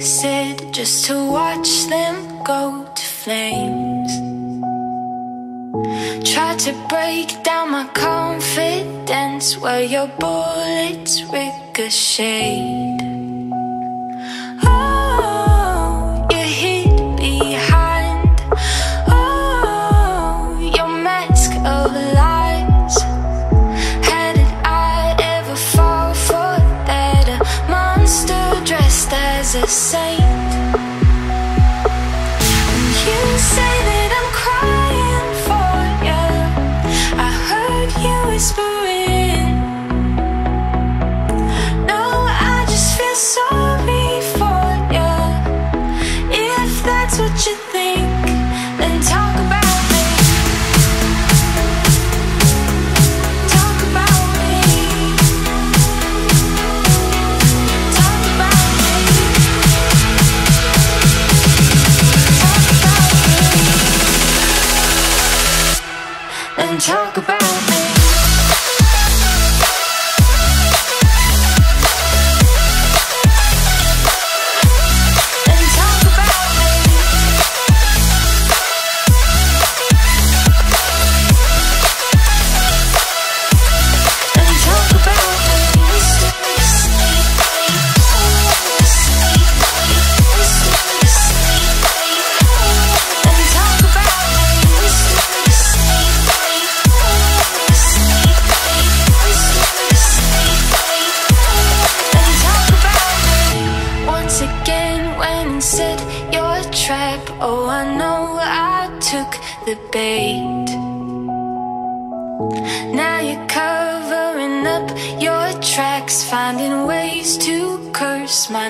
sit just to watch them go to flames. Try to break down my confidence while your bullets ricochet.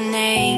name.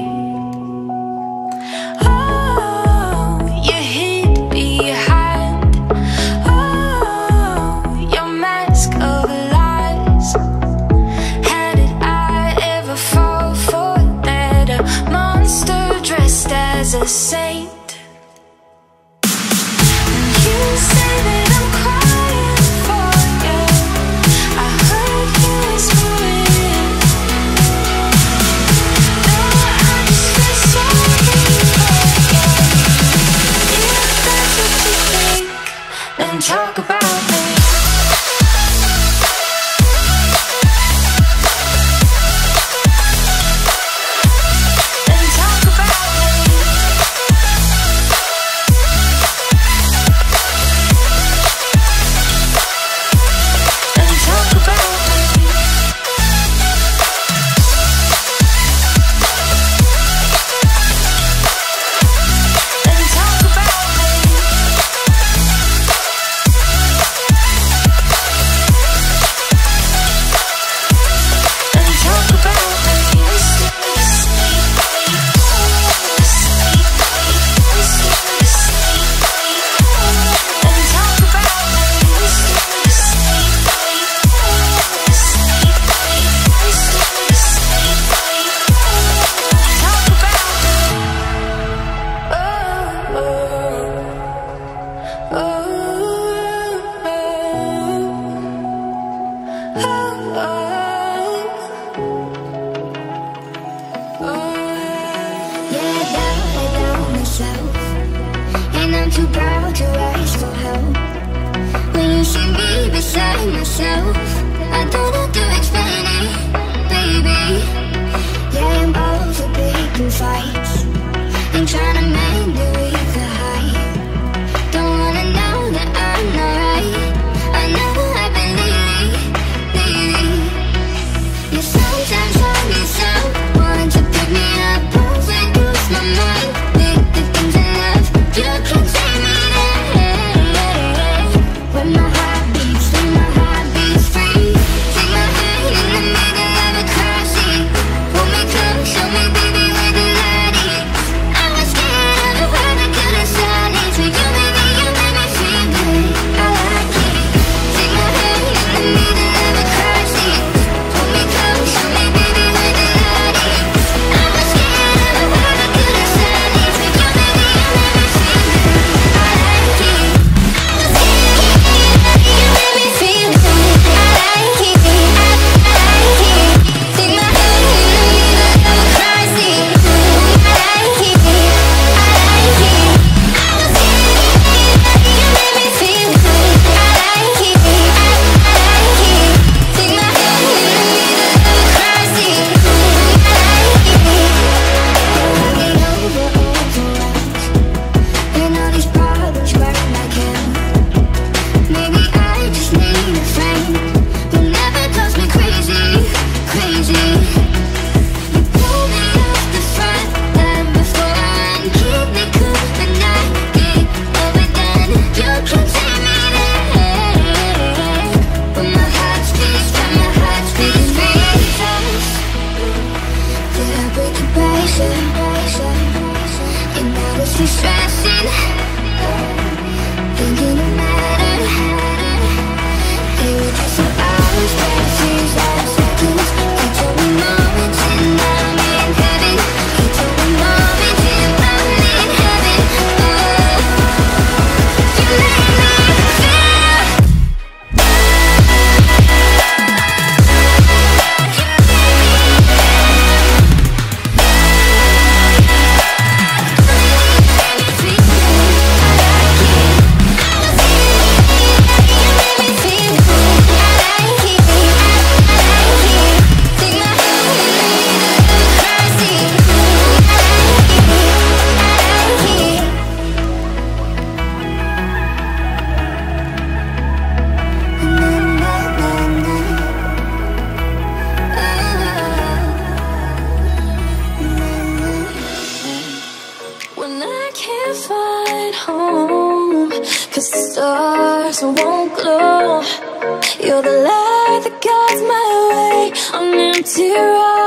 tear up.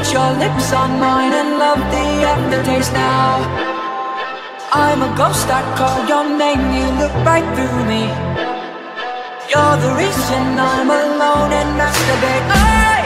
Put your lips on mine and love the aftertaste now. I'm a ghost, I call your name, you look right through me. You're the reason I'm alone and masturbate. I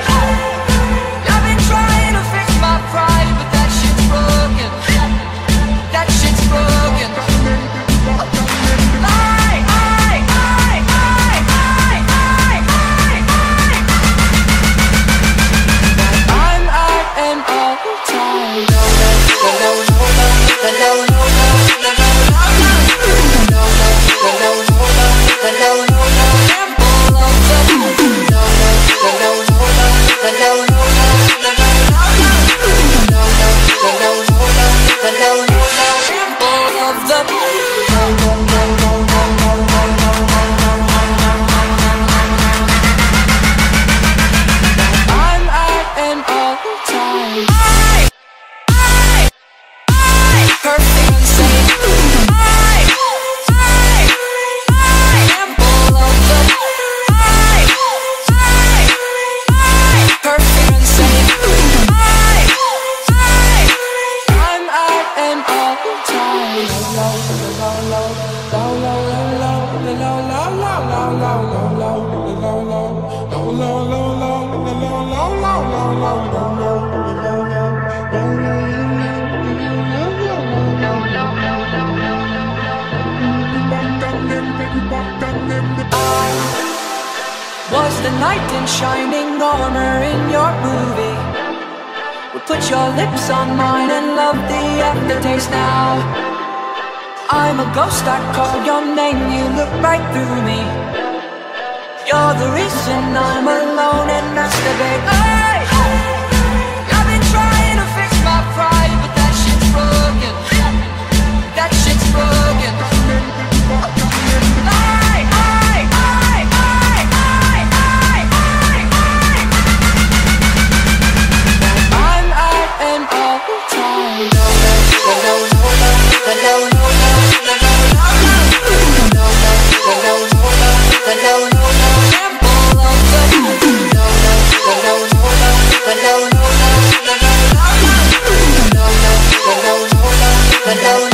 Your lips on mine and love the aftertaste now. I'm a ghost, I call your name, you look right through me. You're the reason I'm alone and masturbate. Oh! alone.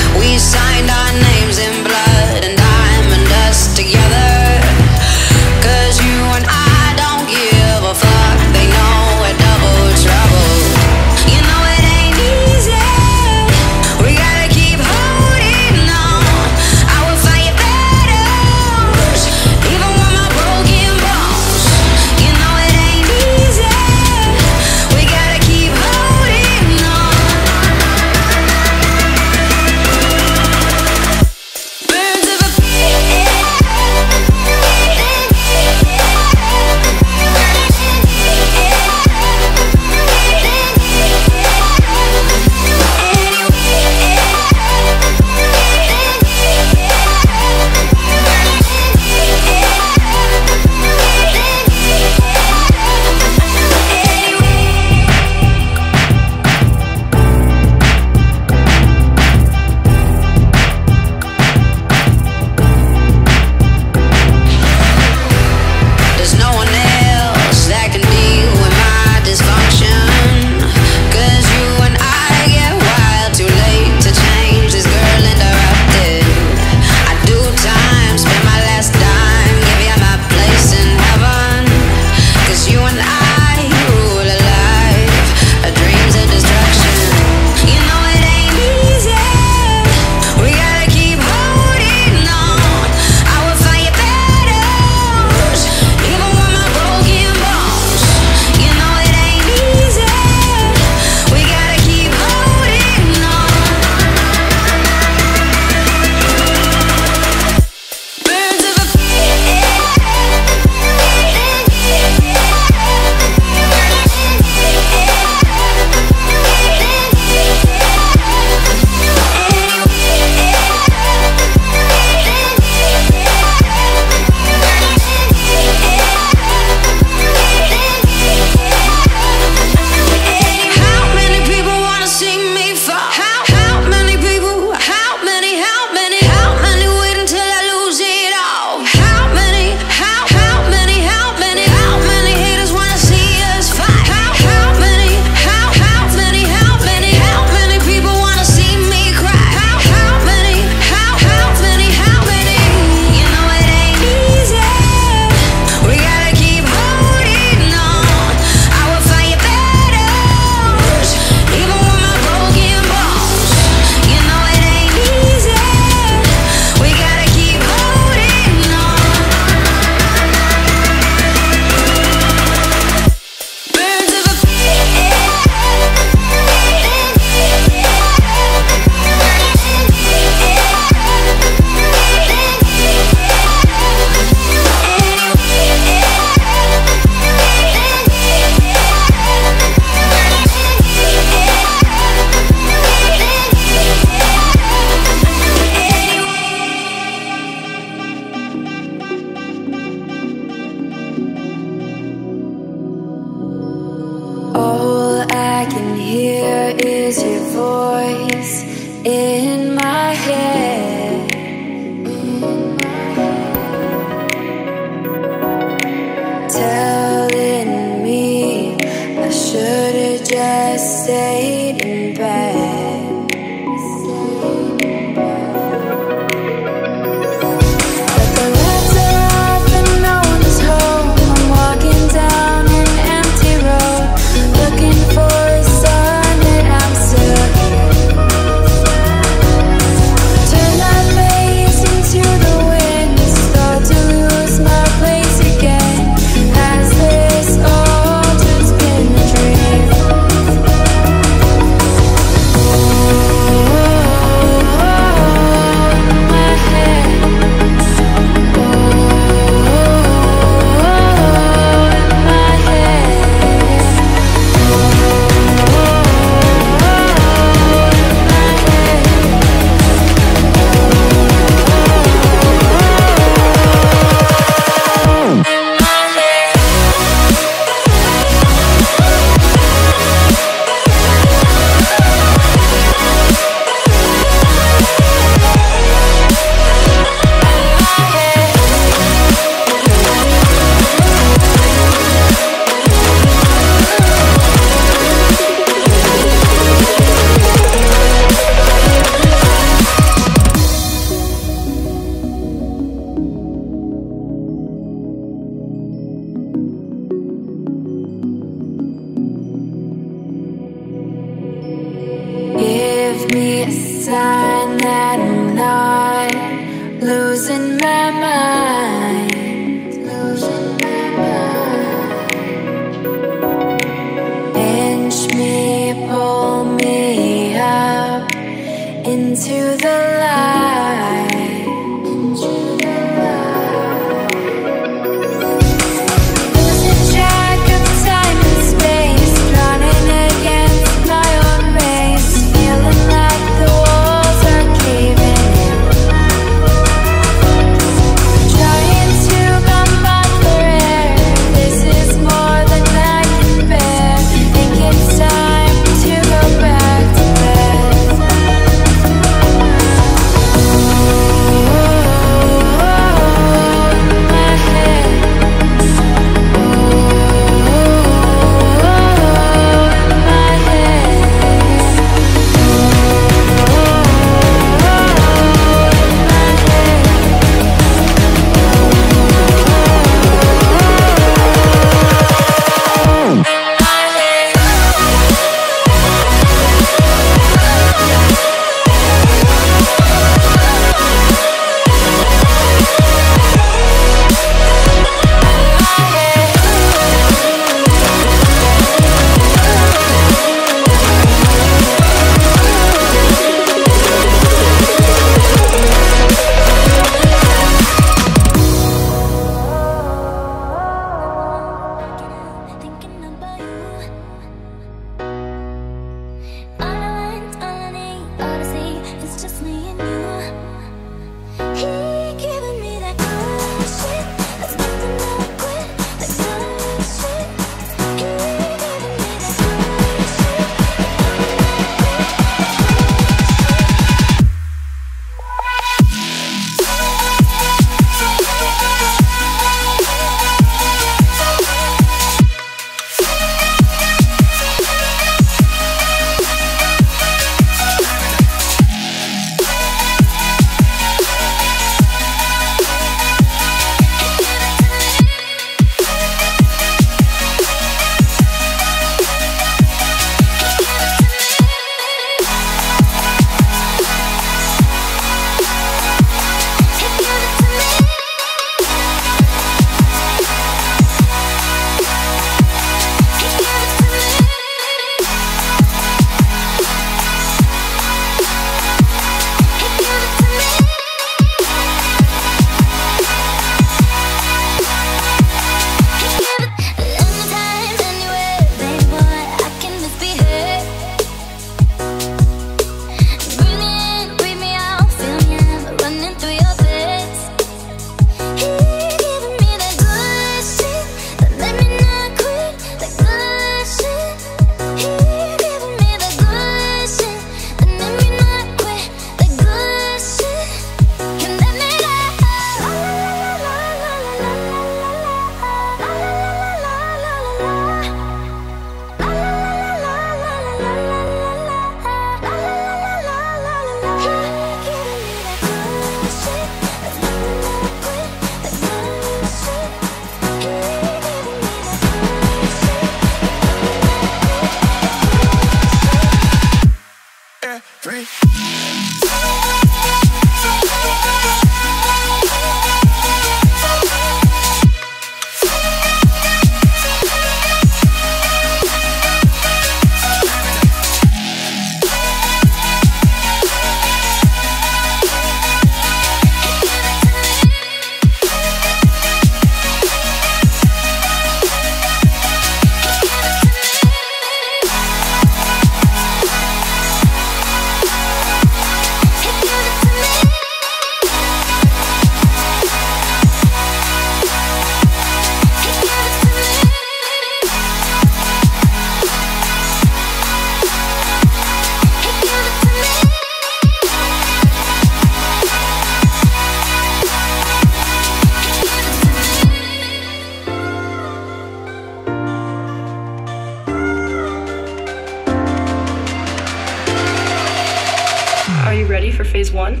For phase one?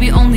Baby, only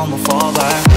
I'ma fall back.